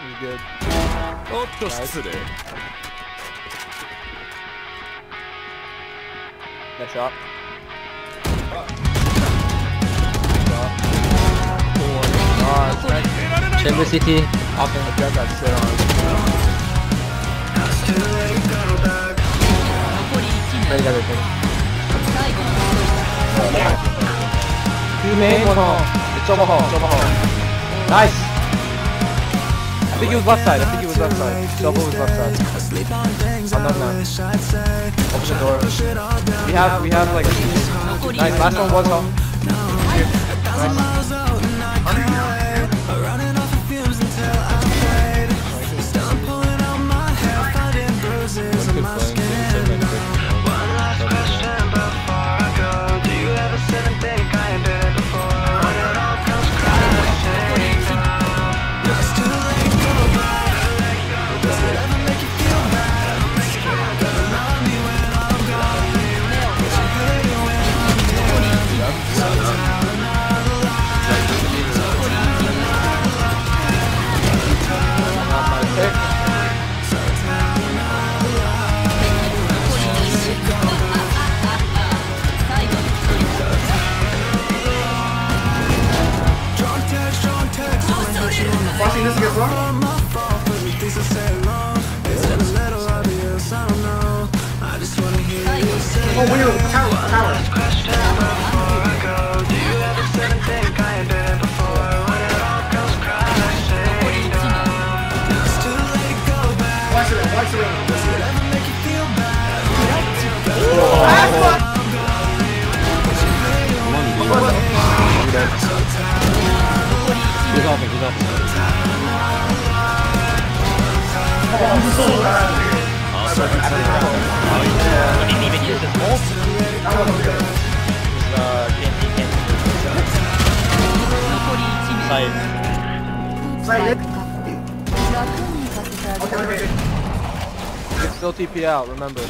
He's good. Oh, nice. Chamber City, up the trap that sit on. Break everything. Two main. It's. Nice! I think it was left side, I think it was left side. Double was left side. I'm not now. Open the door. We have, we have like... Nice, last one was. Here. Nice. Flashing this against one. Oh, window, tower, tower. Watch it, watch it. He's off it, he's off it. It's still TP out, remember.